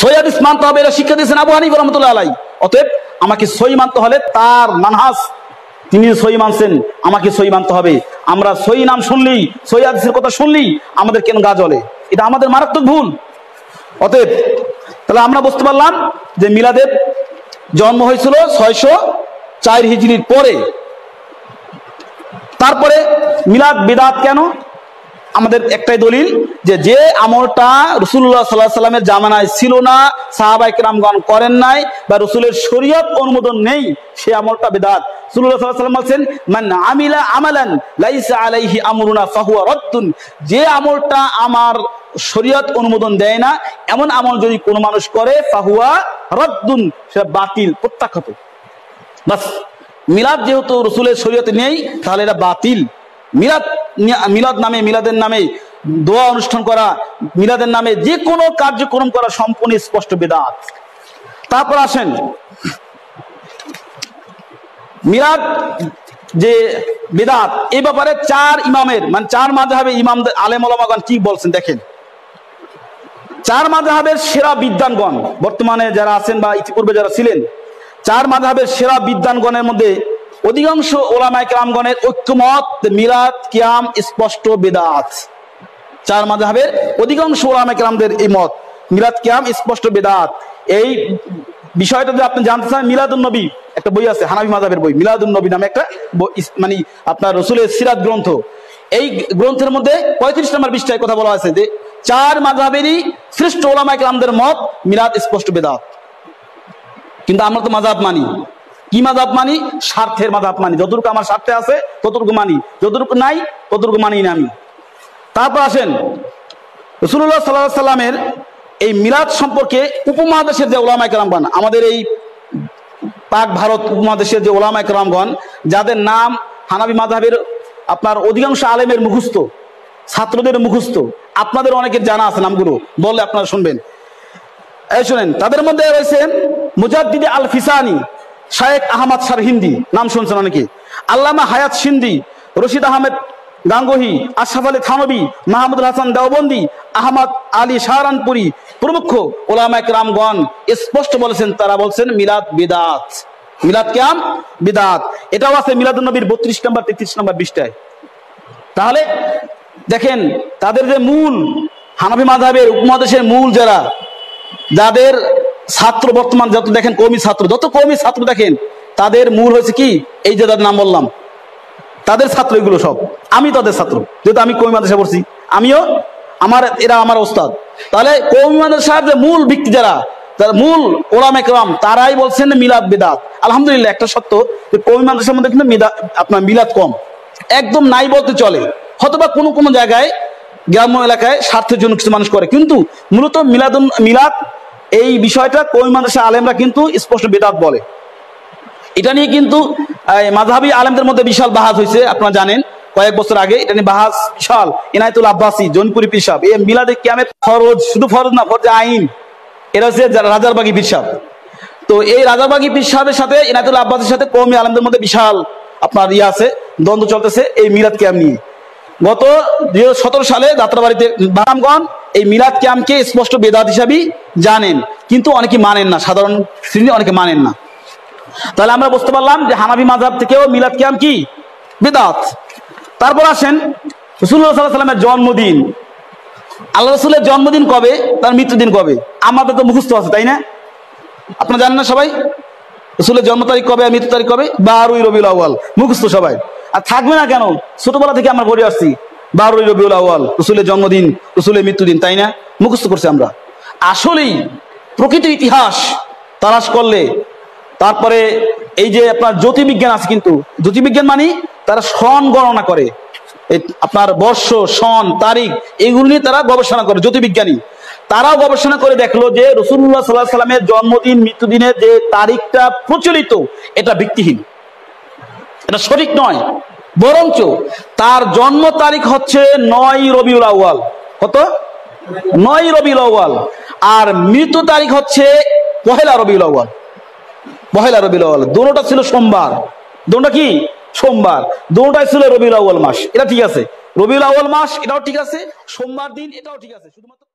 সৈয়াদিস মানতে হবে, এটা শিক্ষা দিয়েছেন আবু হানিফ রহমতুল্লাহ আলাই অতএব আমাকে সই মানতে হলে তার মানহাস তিনি সই মানছেন, আমাকে সই মানতে হবে। আমরা সই নাম শুনলি সই হাদিসের কথা শুনলি আমাদের কেন গা জ্বলে? এটা আমাদের মারাত্মক ভুল। অতএব তাহলে আমরা বুঝতে পারলাম যে মিলাদের জন্ম হয়েছিল ছয়শো চার হিজড়ির পরে। তারপরে মিলাদ বিদাত কেন? আমাদের একটাই দলিল যে যে আমলটা রসুল্লাহ সাল্লাহ সাল্লামের জামানায় ছিল না সাহাবাই কেরামগণ করেন নাই বা রসুলের শরীয়ত অনুমোদন নেই সে আমলটা বেদাত। রসুল্লাহ সাল্লাহ সাল্লাম বলছেন, মান আমিলা আমালান লাইসা আলাইহি আমরুনা ফাহুয়া রদ্দুন। যে আমলটা আমার শরীয়ত অনুমোদন দেয় না, এমন আমল যদি কোনো মানুষ করে, ফাহুয়া রদ্দুন, সেটা বাতিল, প্রত্যাখ্যাত। বাস, মিলাদ যেহেতু রসুলের শরীয়তে নেই, তাহলে এটা বাতিল। মিলাদ মিলাদ নামে, মিলাদের নামে দোয়া অনুষ্ঠান করা, মিলাদের নামে যে কোনো কার্যক্রম করা সম্পূর্ণ স্পষ্ট বেদাত। তারপর আসেন। মিলাদ যে বেদাত এই ব্যাপারে চার ইমামের মানে চার মাঝহাবে ইমাম আলেম ওলামাগণ কি বলছেন দেখেন। চার মাঝহাবের সেরা বিদ্যানগণ বর্তমানে যারা আছেন বা ইতিপূর্বে যারা ছিলেন, চার মাঝহাবের সেরা বিদ্যানগণের মধ্যে অধিকাংশ ওলামায় কেরামগণের ঐক্যমত, মিলাদ, কিয়াম স্পষ্ট বেদাত। চার মাঝহাবের অধিকাংশ ওলামায় কেরামদের এই মত, মিলাদ, কিয়াম স্পষ্ট বেদাত। এই বিষয়টা যদি আপনি জানতে চান মিলাদুল নবী, একটা বই আছে হানাবি মাঝাবের বই মিলাদুল নবী নামে একটা মানে আপনার রসুলের সিরাত গ্রন্থ। এই গ্রন্থের মধ্যে পঁয়ত্রিশ নম্বর পৃষ্ঠায় কথা বলা আছে যে, চার মাঝহাবেরই শ্রেষ্ঠ ওলামায় কেরামদের মত মিলাদ স্পষ্ট বেদাত। কিন্তু আমরা তো মাঝাব মানি। কি মাধাব মানি? স্বার্থের মাধাব মানি। যতটুকু আমার স্বার্থে আছে, ততটুকু মানি। যতটুকু নাই, ততটুকু মানি না আমি। তারপর আসেন রসুল্লাহ সাল্লাহ সাল্লামের এই মিলাদ সম্পর্কে উপমহাদেশের যে ওলামায় কালামগণ আমাদের এই পাক ভারত উপমহাদেশের যে ওলামায় কালামগণ যাদের নাম হানাবি মাধাবের আপনার অধিকাংশ আলেমের মুখস্থ, ছাত্রদের মুখস্থ, আপনাদের অনেকের জানা আছে নামগুলো, বললে আপনারা শুনবেন। এই শুনেন, তাদের মধ্যে রয়েছেন মুজাদ্দিদি আল ফিসানি শায়েক আহমদ সার হিন্দি, নাম শুনছেন অনেকে। আল্লামা হায়াত সিন্দি, রশিদ আহমেদ গাঙ্গহি, আশরাফ আলী থানবী, মাহমুদুল হাসান দেওবন্দি, আহমদ আলী শাহরানপুরি প্রমুখ ওলামায়ক রামগণ স্পষ্ট বলেছেন, তারা বলছেন মিলাদ বিদাত। মিলাদ ক্যাম? বিদাত। এটাও আছে মিলাদুল নবীর বত্রিশ নম্বর, তেত্রিশ নম্বর বিশটায় তাহলে দেখেন, তাদের যে মূল হানাফি মাধাবের উপমহাদেশের মূল যারা, যাদের ছাত্র বর্তমান যত দেখেন কৌমি ছাত্র, যত কৌমি ছাত্র দেখেন, তাদের মূল হয়েছে কি? এই যে তাদের নাম বললাম, তাদের ছাত্র এগুলো সব। আমি তাদের ছাত্র, যেহেতু আমি কমি মাদ্রাসা পড়ছি। আমিও আমার, এরা আমার ওস্তাদ। তাহলে কৌমি মাদ্রাসার যে মূল ব্যক্তি যারা, তার মূল ওলাম একরাম তারাই বলছেন মিলাদ বিদাত। আলহামদুলিল্লাহ, একটা সত্য যে কৌমি মাদ্রাসার মধ্যে কিন্তু আপনার মিলাদ কম। একদম নাই বলতে চলে। হয়তোবা কোনো কোনো জায়গায়, গ্রাম্য এলাকায় স্বার্থের জন্য কিছু মানুষ করে, কিন্তু মূলত মিলাদ মিলাদ এই বিষয়টা কৌমি মাদ্রাসা আলেমরা কিন্তু স্পষ্ট বেদাত বলে। এটা নিয়ে কিন্তু মাঝহাবি আলেমদের মধ্যে বিশাল বাহাজ হয়েছে আপনারা জানেন। কয়েক বছর আগে এটা নিয়ে বাহাজ বিশাল, ইনায়তুল আব্বাসী, জনপুরি পিসাব এই মিলাদে কিয়ামে ফরজ, শুধু ফরজ না, ফরজ আইন। এরা হচ্ছে রাজারবাগি পিসাব তো এই রাজারবাগি পিসাবের সাথে, ইনায়তুল আব্বাসের সাথে কৌমি আলেমদের মধ্যে বিশাল আপনার ইয়ে আছে, দ্বন্দ্ব চলতেছে এই মিলাদ কিয়াম নিয়ে। গত দুই হাজার সতেরো সালে যাত্রাবাড়িতে বারামগণ এই মিলাদ ক্যাম্পকে স্পষ্ট বেদাত হিসাবেই জানেন? কিন্তু অনেকে মানেন না, সাধারণ শ্রেণি অনেকে মানেন না। তাহলে আমরা বুঝতে পারলাম যে হানাবি মাজাব থেকেও মিলাদ ক্যাম্প কি? বেদাত। তারপর আসেন রসুল্লাহ সাল্লাহ সাল্লামের জন্মদিন। আল্লাহ রসুলের জন্মদিন কবে? তার মৃত্যুদিন কবে? আমাদের তো মুখস্থ আছে, তাই না? আপনারা জানেন না সবাই? রসুলের জন্ম তারিখ কবে আর মৃত্যু তারিখ কবে? বারোই রবিউল আউ্য়াল। মুখস্থ সবাই। আর থাকবে না কেন? ছোটবেলা থেকে আমরা পড়ে আসছি। বারোই রবিউল আউ্য়াল, রসুলের জন্মদিন, রসুলের মৃত্যুদিন, তাই না? মুখস্থ করছি আমরা। আসলেই প্রকৃত ইতিহাস তালাশ করলে তারপরে এই যে আপনার জ্যোতির্বিজ্ঞান আছে কিন্তু, জ্যোতির্বিজ্ঞান মানে তারা সন গণনা করে। আপনার বর্ষ, সন, তারিখ, এগুলো নিয়ে তারা গবেষণা করে, জ্যোতির্বিজ্ঞানী। তারাও গবেষণা করে দেখল যে রসুল্লাহ সাল্লাহ সাল্লামের জন্মদিন মৃত্যুদিনের যে তারিখটা প্রচলিত, এটা ভিত্তিহীন। এটা সঠিক নয়। বরঞ্চ তার জন্ম তারিখ হচ্ছে নয় রবিউল আউ্য়াল। কত? নয় রবিউল আউ্য়াল। আর মৃত্যু তারিখ হচ্ছে পহেলা রবিউল আউ্য়াল। পহেলা রবিউল আউ্য়াল। দোনোটা ছিল সোমবার। দোনোটা কি? সোমবার। দোনোটাই ছিল রবিউল আউ্য়াল মাস। এটা ঠিক আছে। রবিউল আউ্য়াল মাস, এটাও ঠিক আছে। সোমবার দিন, এটাও ঠিক আছে। শুধুমাত্র